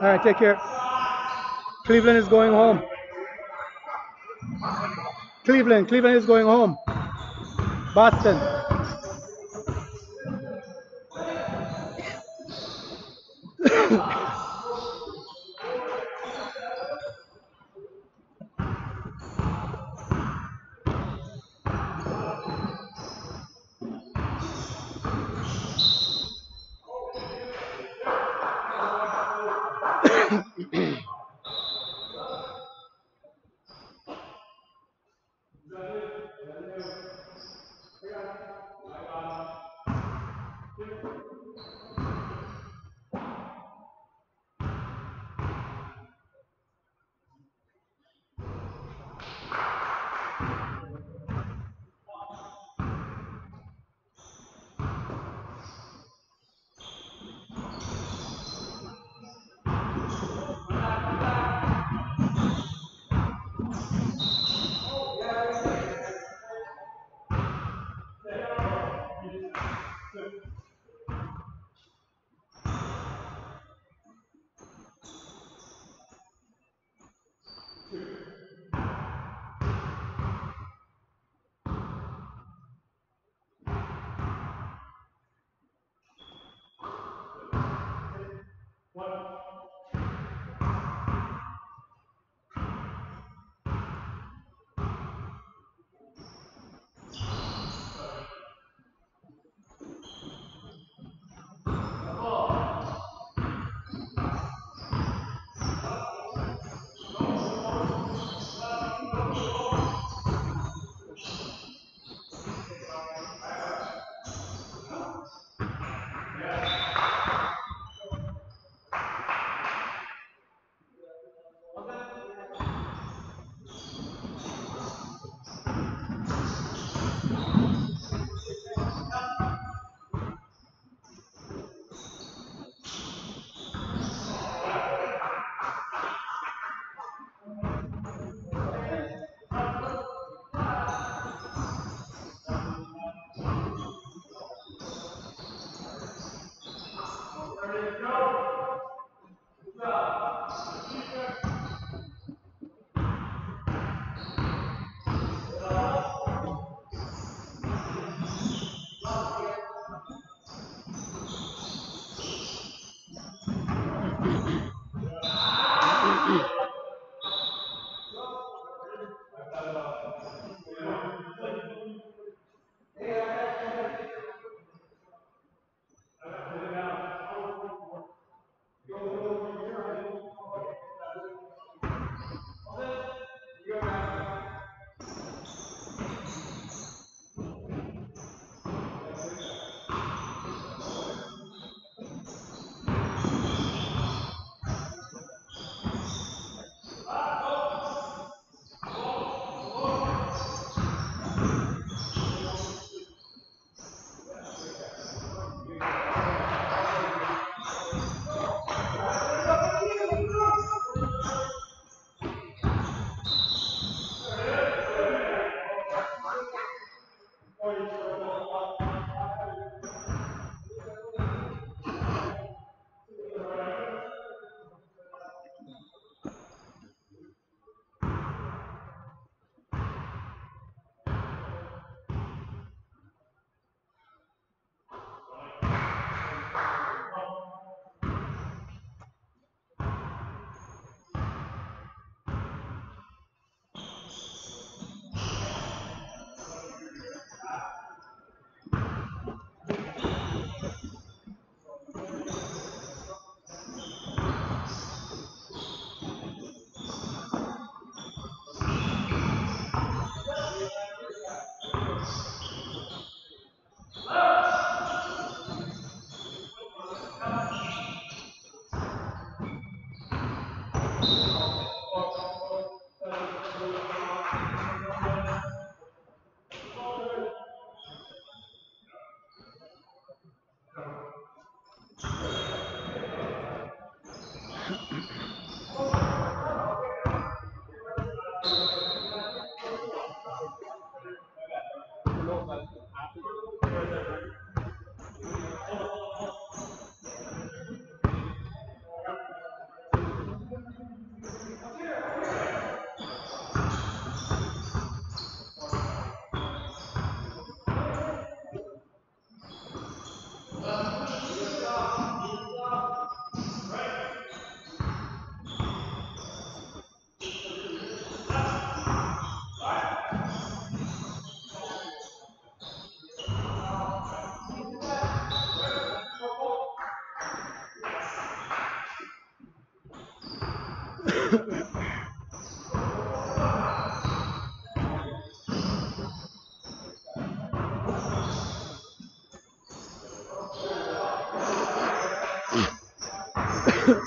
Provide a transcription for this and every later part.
All right, take care. Cleveland is going home. Cleveland, Cleveland is going home. Boston.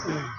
Yeah.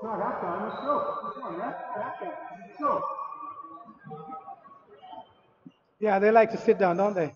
It's not not halftime. Yeah, they like to sit down, don't they?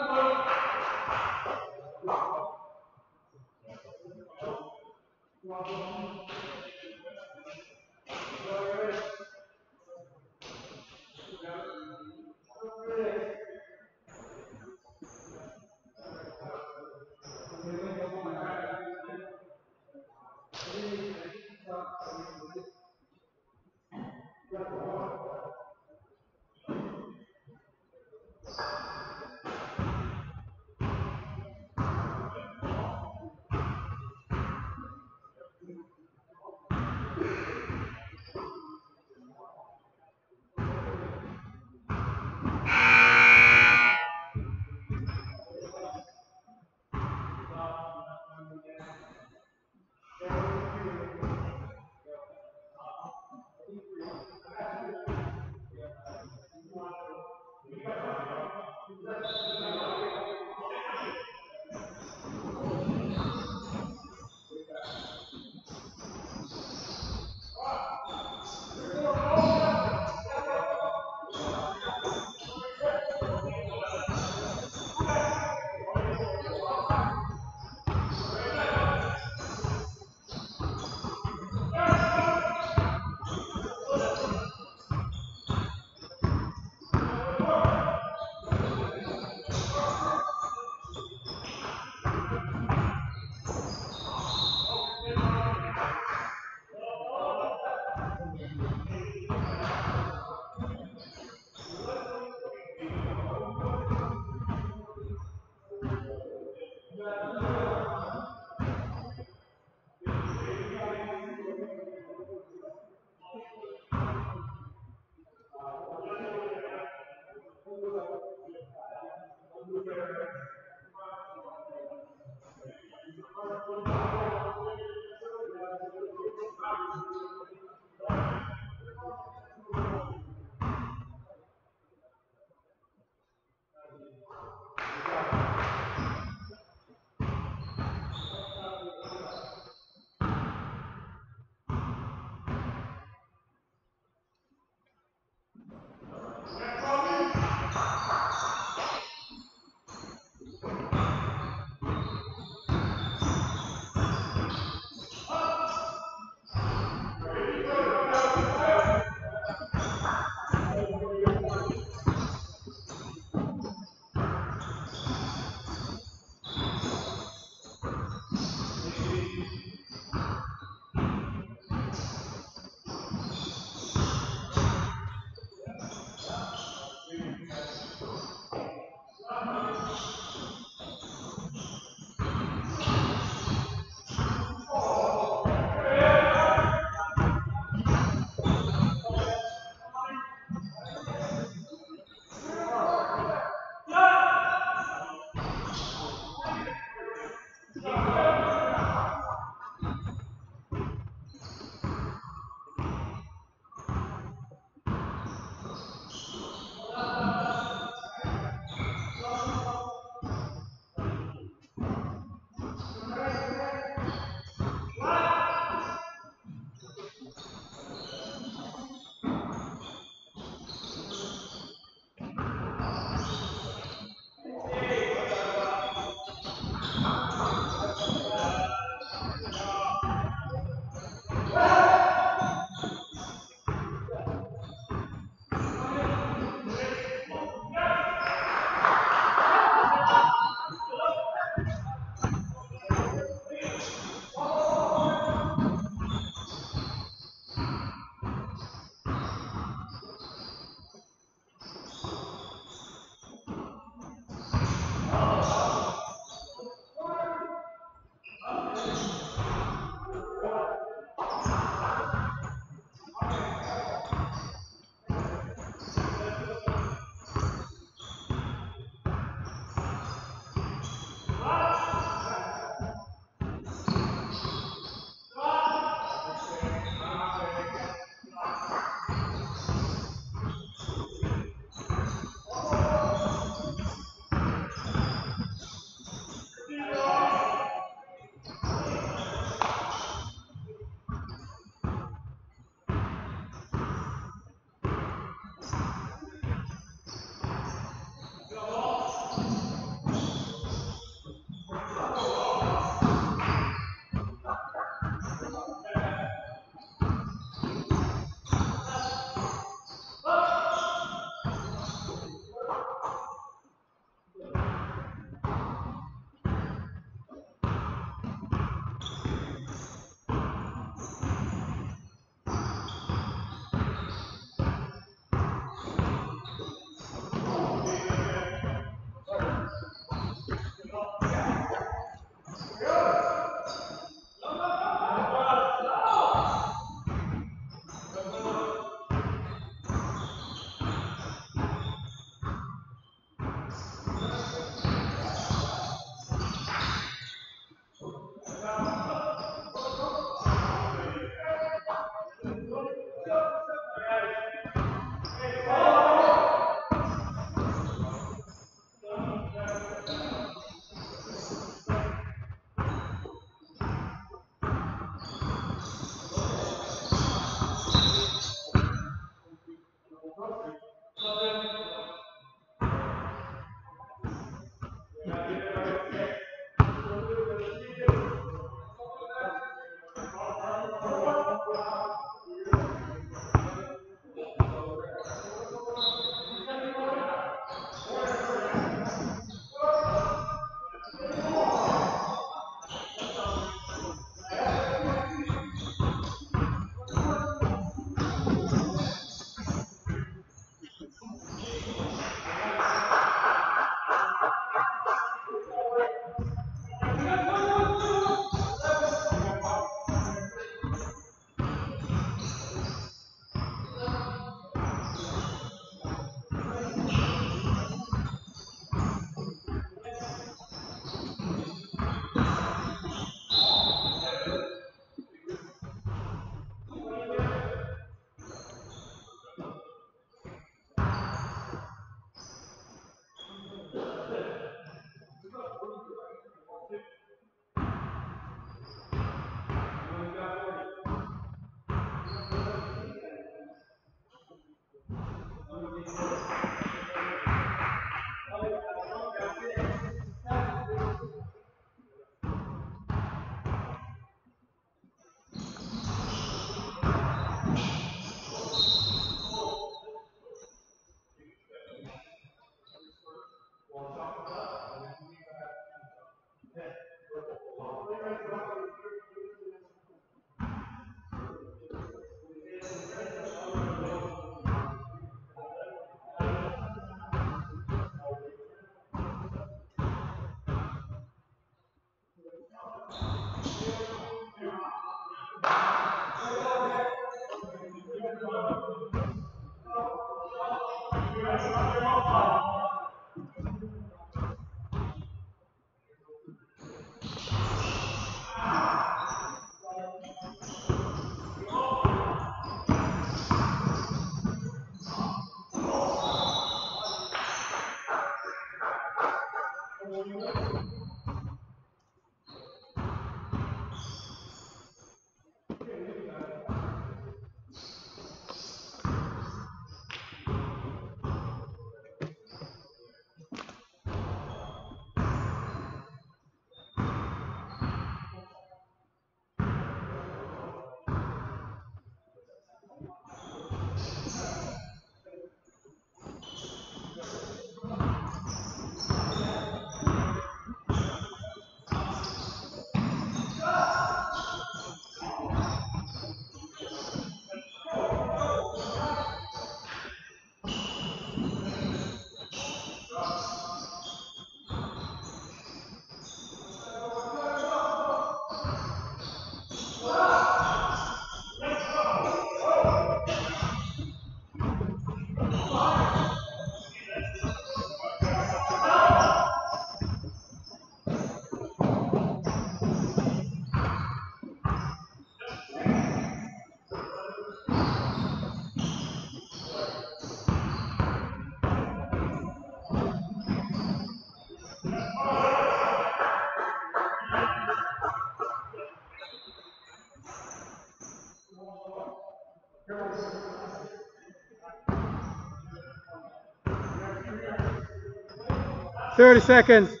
30 seconds.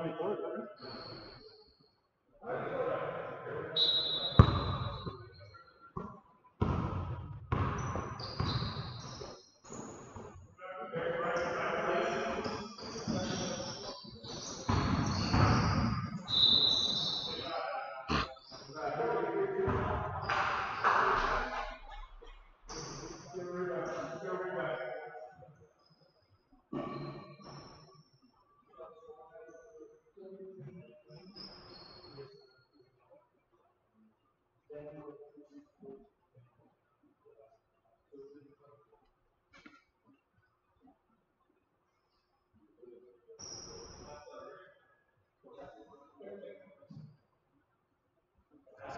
Twenty-five, What's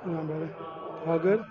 going on, brother? All good?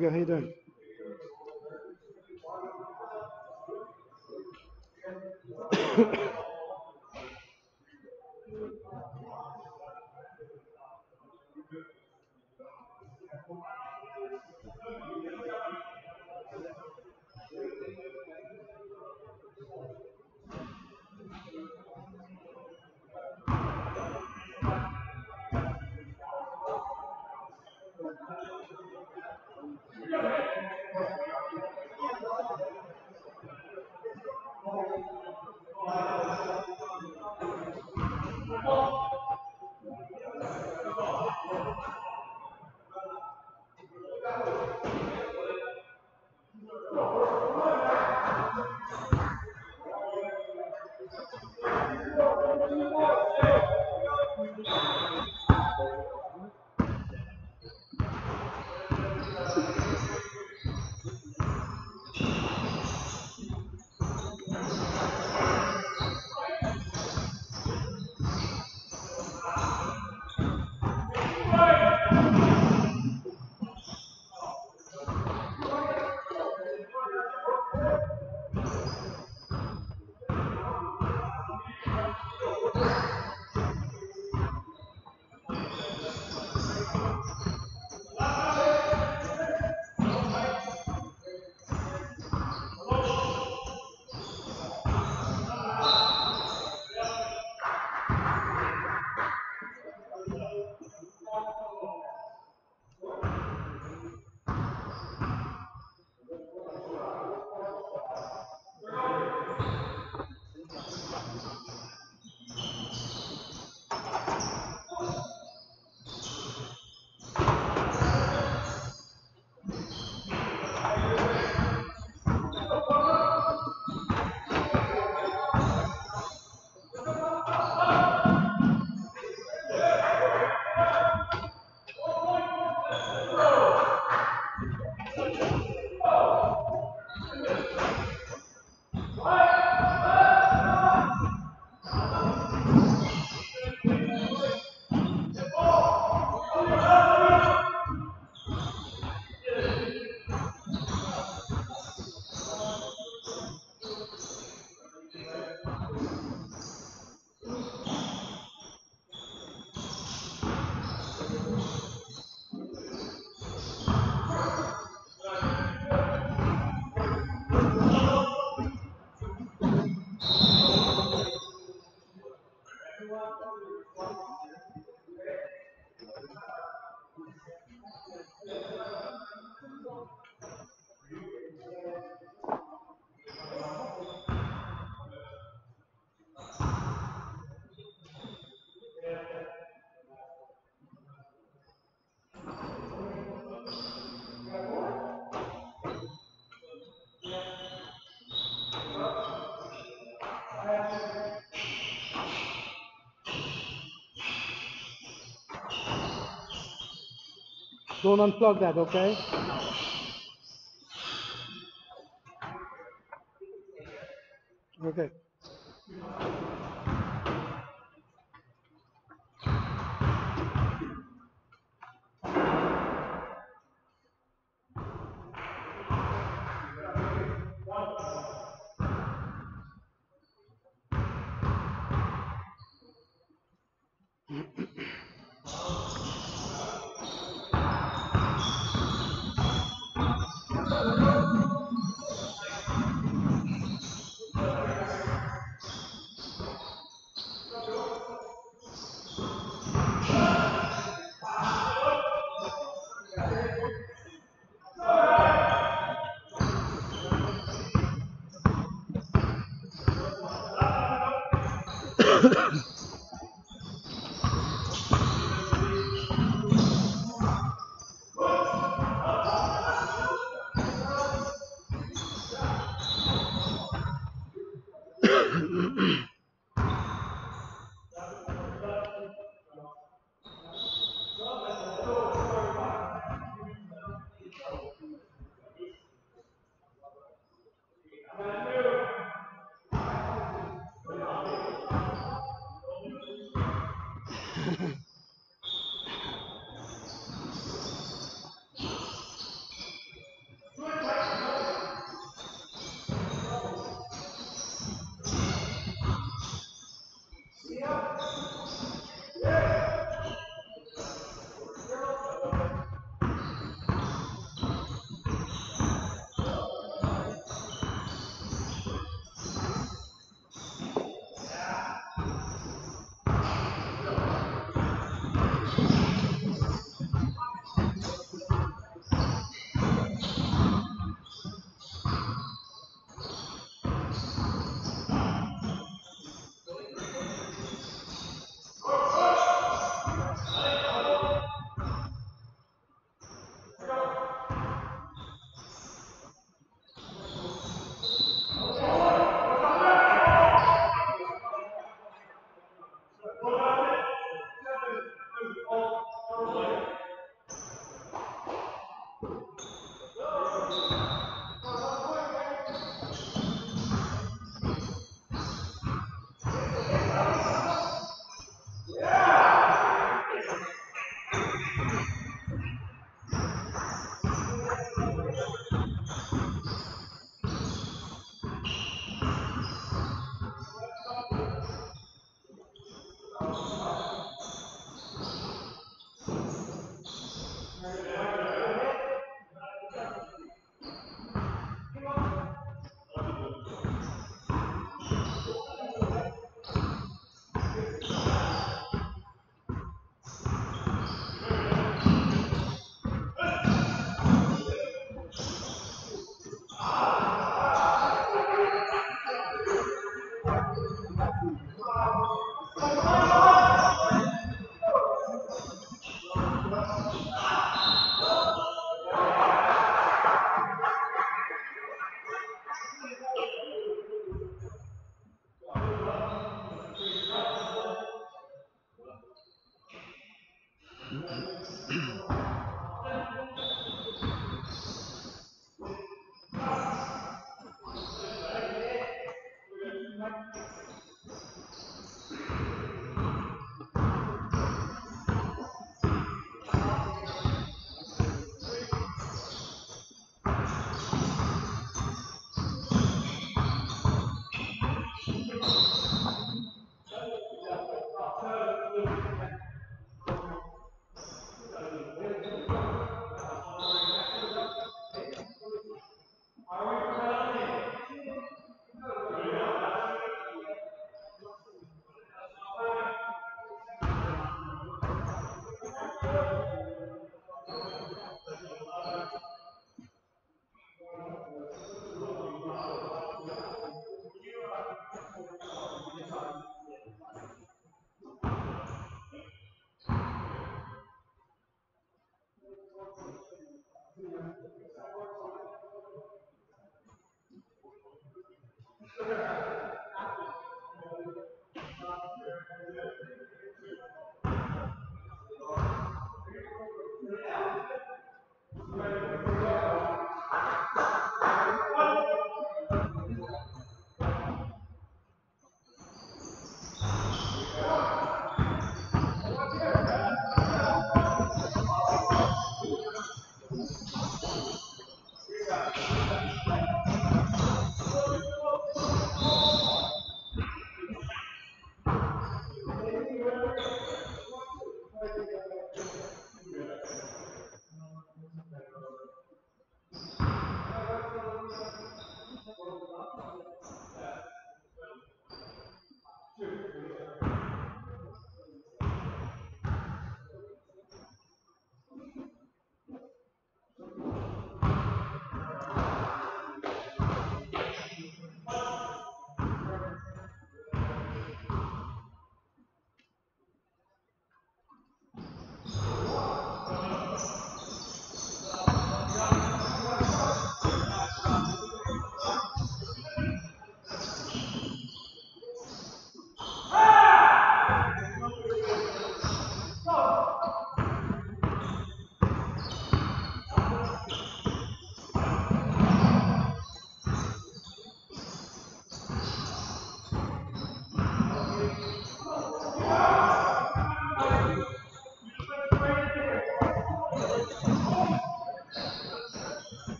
Good guy, Don't unplug that, okay?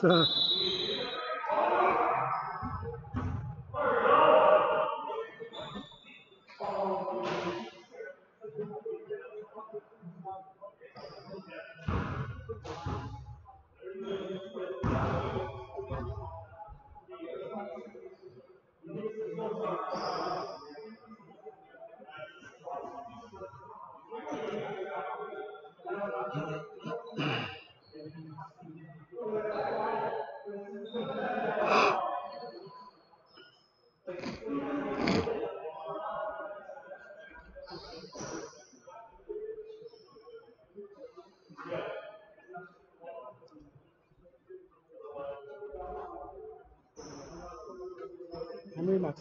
这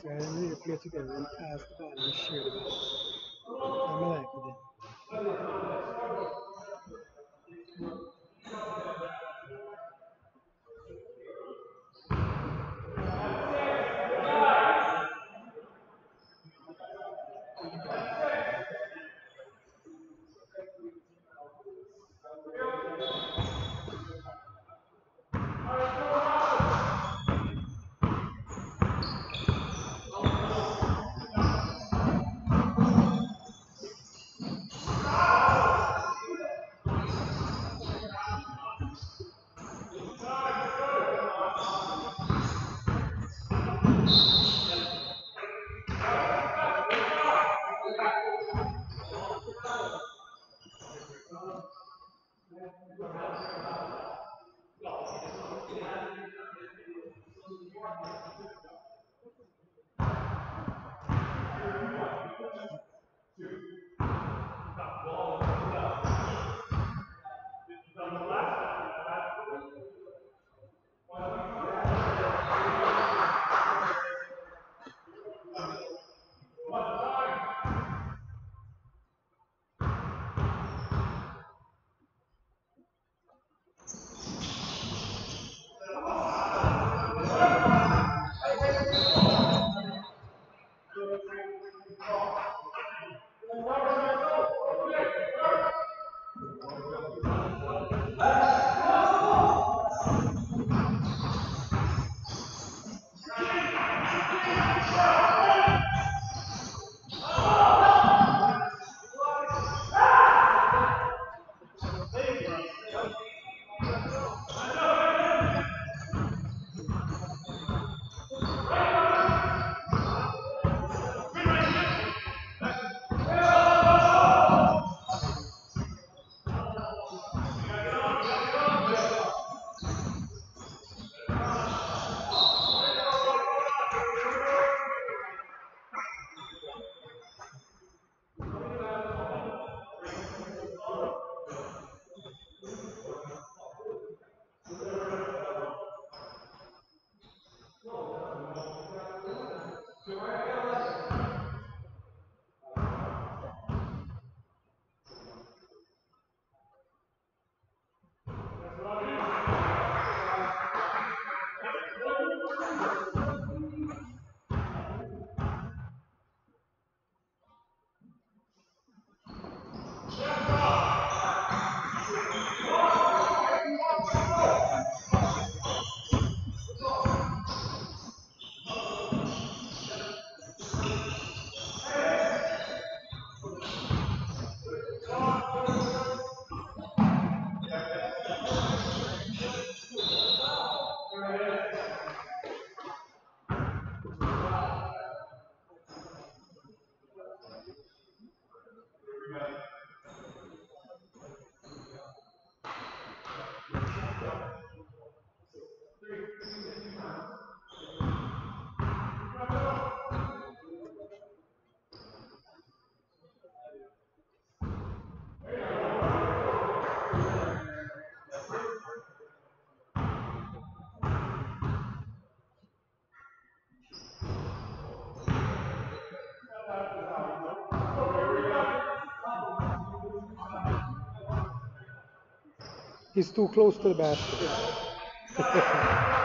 Henry play together and pass the ball and share He's too close to the basket.